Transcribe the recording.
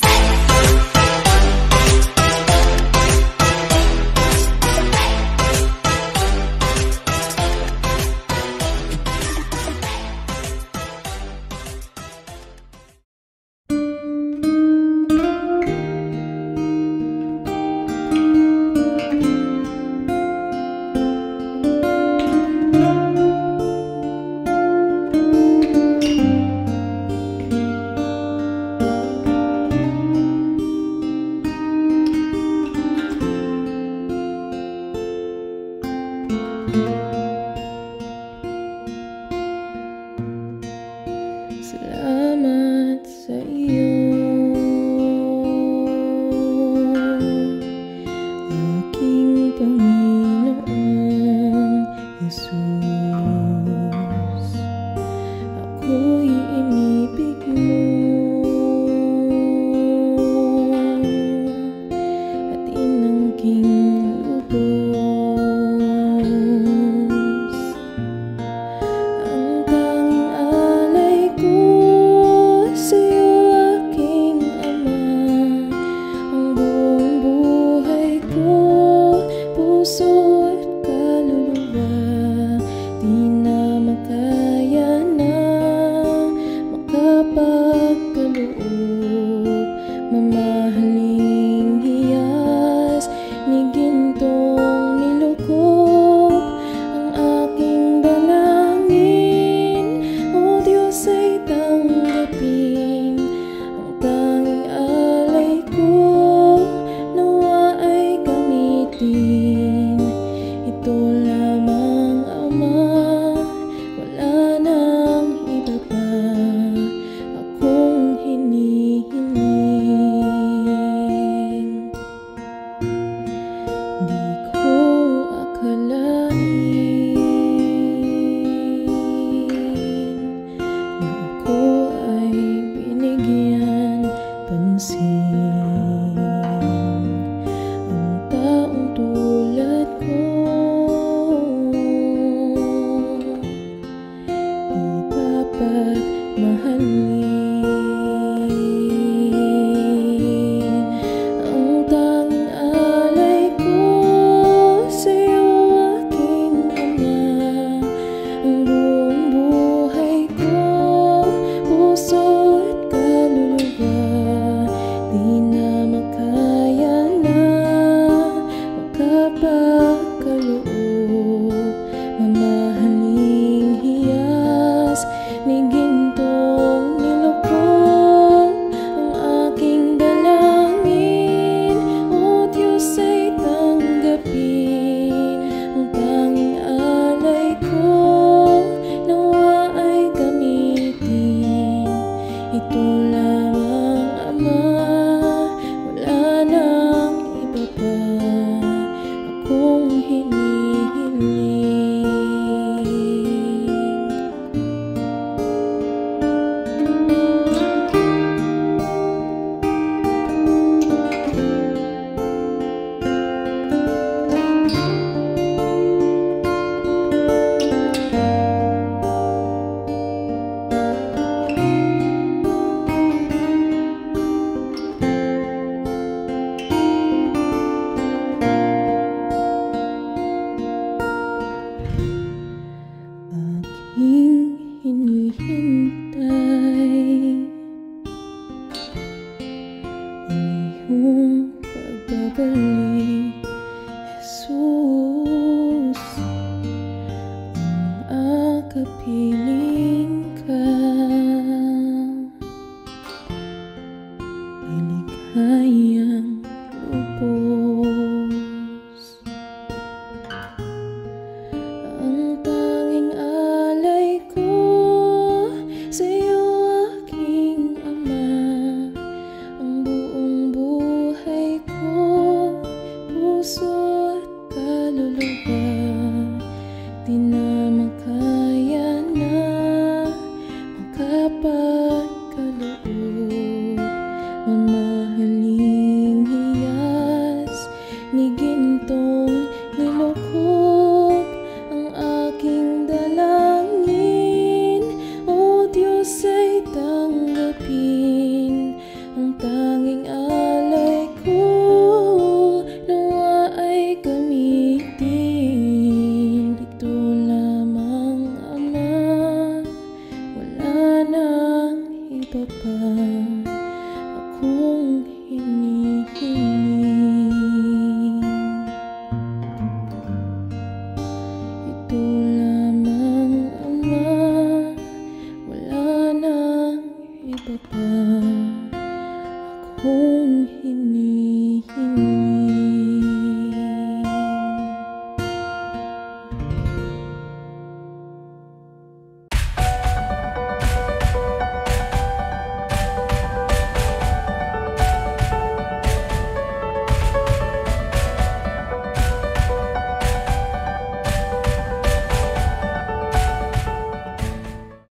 dance. Pagbabalik, Jesus Ang akapiling ka